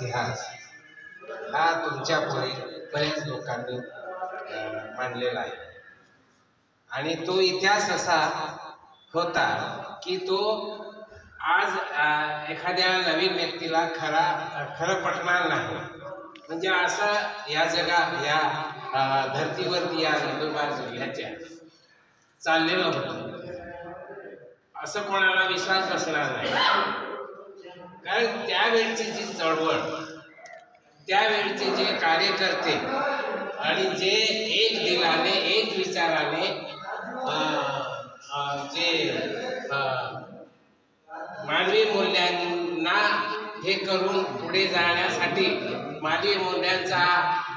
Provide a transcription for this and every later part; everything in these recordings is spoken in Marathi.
इतिहास हा तुमच्यापुढे बरेच लोकांनी मांडलेला आहे. आणि तो इतिहास असा होता की तो आज एखाद्या नवीन व्यक्तीला खरा खरं पटणार नाही. म्हणजे असं या जगा या धर्तीवरती या नंदुरबार जिल्ह्याच्या चाललेलं होतं. असं कोणाला विश्वास बसणार नाही. कारण त्यावेळची जी चळवळ त्यावेळचे जे कार्यकर्ते आणि जे एक दिलाने एक विचाराने जे मानवी मूल्यांना हे करून पुढे जाण्यासाठी मानवी मूल्यांचा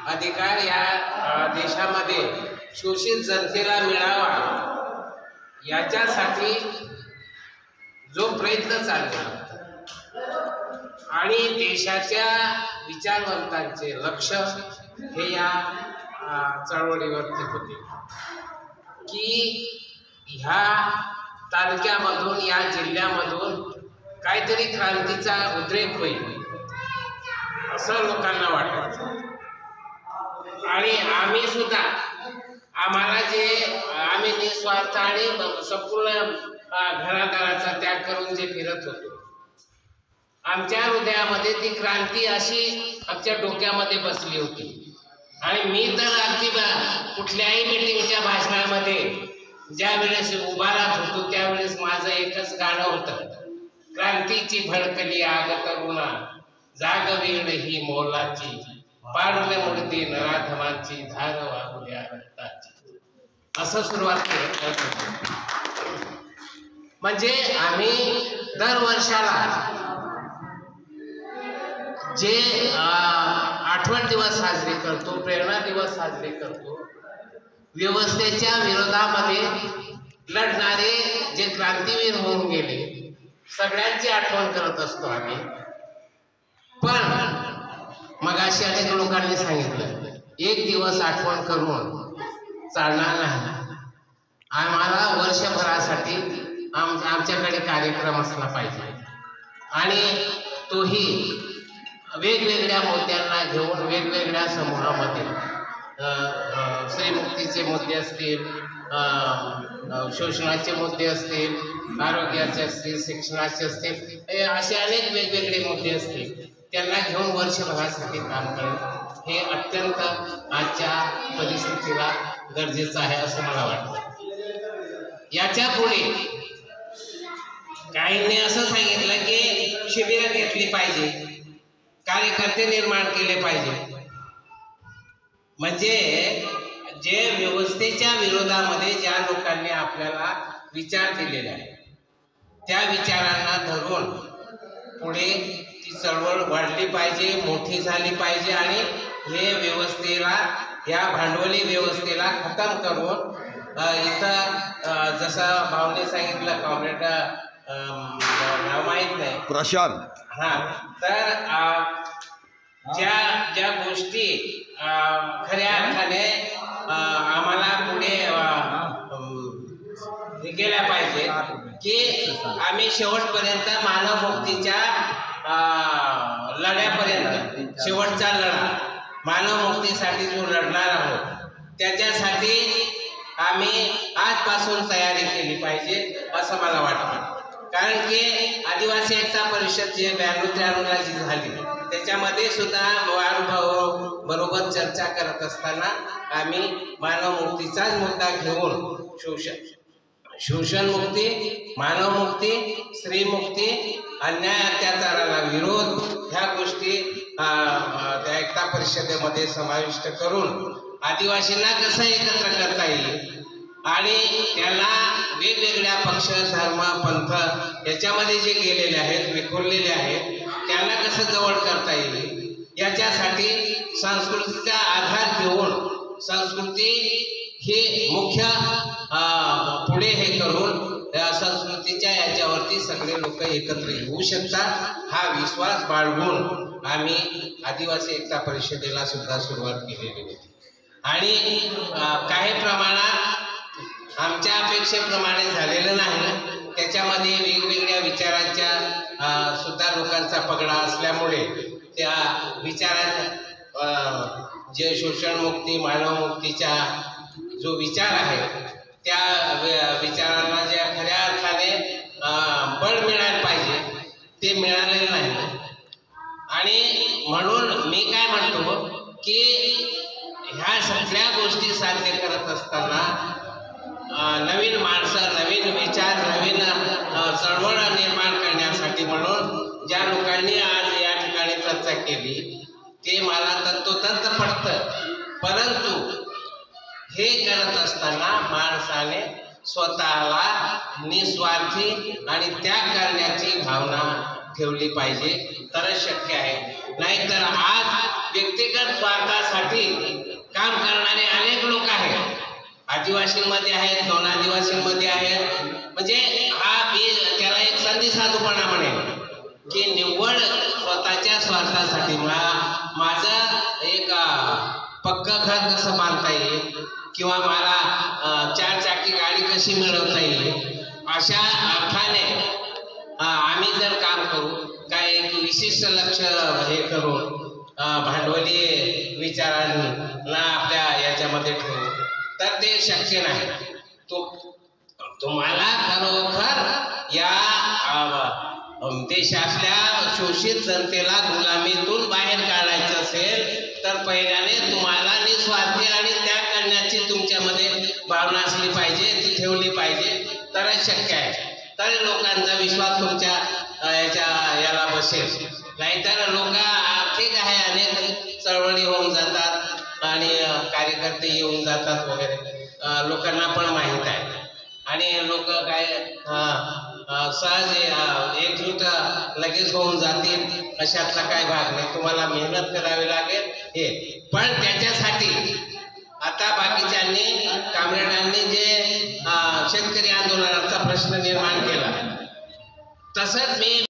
अधिकार या देशामध्ये शोषित जनतेला मिळावा याच्यासाठी जो प्रयत्न चालला आणि देशाच्या विचारवंतांचे लक्ष हे या चळवळीवरती होते. की ह्या तालुक्यामधून या जिल्ह्यामधून काहीतरी क्रांतीचा उद्रेक होईल असं लोकांना वाटायचं आणि आम्ही सुद्धा आम्हाला जे आम्ही निस्वार्थ आणि संपूर्ण अं, घरादाराचा त्याग करून जे फिरत होतो आमच्या हृदयामध्ये ती क्रांती अशी आमच्या डोक्यामध्ये बसली होती. आणि मी तर अगदी कुठल्याही मिटिंगच्या भाषणामध्ये ज्या वेळेस उभा राहत होतो त्यावेळेस माझं एकच गाणं होतं. क्रांतीची भडकली आग तरुणा जाग ही मोलाची पाडले मुडती नराधमाची धार वाहुल्या रक्ताची. असं सुरुवात केलं. म्हणजे आम्ही दर वर्षाला जे आठवण दिवस साजरे करतो प्रेरणा दिवस साजरे करतो व्यवस्थेच्या विरोधामध्ये लढणारे जे क्रांतीवीर होऊन गेले सगळ्यांची आठवण करत असतो आम्ही. पण मगाशी अनेक लोकांनी सांगितलं एक दिवस आठवण करून चालणार नाही. आम्हाला वर्षभरासाठी आम आमच्याकडे कार्यक्रम असला पाहिजे. आणि तोही वेगवेगळ्या मोत्यांना घेऊन वेगवेगळ्या समूहामध्ये श्रीमुक्तीचे मुद्दे असतील शोषणाचे मुद्दे असतील आरोग्याचे असतील शिक्षणाचे असतील असे अनेक वेगवेगळे मुद्दे असतील. त्यांना घेऊन वर्षभरासाठी काम करणं हे अत्यंत आजच्या परिस्थितीला गरजेचं आहे असं मला वाटतं. याच्यापुढे काहींनी असं सांगितलं की शिबिरं घेतली पाहिजे. कार्यकर्ते निर्माण केले पाहिजे. म्हणजे जे व्यवस्थेच्या विरोधामध्ये ज्या लोकांनी आपल्याला विचार दिलेले आहे त्या विचारांना धरून पुढे ती चळवळ वाढली पाहिजे मोठी झाली पाहिजे आणि हे व्यवस्थेला या भांडवली व्यवस्थेला खतम करून इथं जसं भावने सांगितलं कॉम्रेड नाव माहीत नाही. प्रशांत. हा तर ज्या ज्या गोष्टी खऱ्या अर्थाने आम्हाला पुढे हे केल्या पाहिजे की आम्ही शेवटपर्यंत मानवमुक्तीच्या लढ्यापर्यंत शेवटचा लढा मानवमुक्तीसाठी जो लढणार आहोत त्याच्यासाठी आम्ही आजपासून तयारी केली पाहिजे असं मला वाटतं. कारण की आदिवासी एकता परिषद जे ब्याण्णव त्र्याण्णवला जी झाली त्याच्यामध्ये सुद्धा महानुभाव बरोबर चर्चा करत असताना आम्ही मानवमुक्तीचाच मुद्दा घेऊन शोषण शोषणमुक्ती मानवमुक्ती स्त्रीमुक्ती अन्याय अत्याचाराला विरोध ह्या गोष्टी त्या एकता परिषदेमध्ये समाविष्ट करून आदिवासींना कसं एकत्र करता येईल? आणि त्याला वेगवेगळ्या पक्ष धर्म पंथ याच्यामध्ये जे गेलेले आहेत विखुरलेले आहेत त्यांना कसं जवळ करता येईल? याच्यासाठी संस्कृतीचा आधार घेऊन संस्कृती हे मुख्य पुढे हे करून संस्कृतीच्या याच्यावरती सगळे लोक एकत्र येऊ शकतात. हा विश्वास बाळगून आम्ही आदिवासी एकता परिषदेला सुद्धा सुरुवात केलेली होती. आणि काही प्रमाणात आमच्या अपेक्षेप्रमाणे झालेलं नाही. त्याच्यामध्ये वेगवेगळ्या विचारांच्या सुद्धा लोकांचा पगडा असल्यामुळे त्या विचारांच्या जे शोषणमुक्ती मानवमुक्तीचा जो विचार आहे त्या विचारांना ज्या खऱ्या अर्थाने बळ मिळायला पाहिजे ते मिळालेलं नाही. आणि म्हणून मी काय म्हणतो की ह्या सगळ्या गोष्टी साध्य करत असताना नवीन माणसं नवीन विचार नवीन चळवळ निर्माण करण्यासाठी म्हणून ज्या लोकांनी आज या ठिकाणी चर्चा केली ते मला तंतोतंत पडतं परंतु हे करत असताना माणसाने स्वतःला निस्वार्थी आणि त्याग करण्याची भावना ठेवली पाहिजे. तरच शक्य आहे. नाहीतर आज व्यक्तिगत स्वार्थासाठी काम करणारे अनेक लोक आहेत. आदिवासींमध्ये आहेत दोन आदिवासींमध्ये आहेत. म्हणजे हा मी त्याला एक संधी साधूपणा म्हणेल. की निव्वळ स्वतःच्या स्वार्थासाठी. मला माझं एक पक्क पक्कं घर कसं बांधता येईल? किंवा मला चार चाकी गाडी कशी मिळवता येईल? अशा अर्थाने आम्ही जर काम करू काय एक विशिष्ट लक्ष हे करून भांडवली विचारांना आपल्या याच्यामध्ये ठेवू तर ते शक्य नाही. तो तुम्हाला खरोखर देशातल्या शोषित जनतेला गुलामीतून बाहेर काढायचं असेल तर पहिल्याने तुम्हाला निस्वार्थी आणि त्याग करण्याची तुमच्यामध्ये भावना असली पाहिजे ती ठेवली पाहिजे. तरच शक्य आहे. तर लोकांचा विश्वास तुमच्या याच्या याला बसेल. नाहीतर लोक ठीक आहे अनेक चळवळी होऊन जातात आणि कार्यकर्ते येऊन जातात वगैरे. लोकांना पण माहीत आहे. आणि लोक काय सहज अं, एकजूट लगेच होऊन जातील. अशातला काय भाग नाही. तुम्हाला मेहनत करावी लागेल हे. पण त्याच्यासाठी आता बाकीच्यांनी कामरेडांनी जे शेतकरी आंदोलनाचा प्रश्न निर्माण केला तसंच मी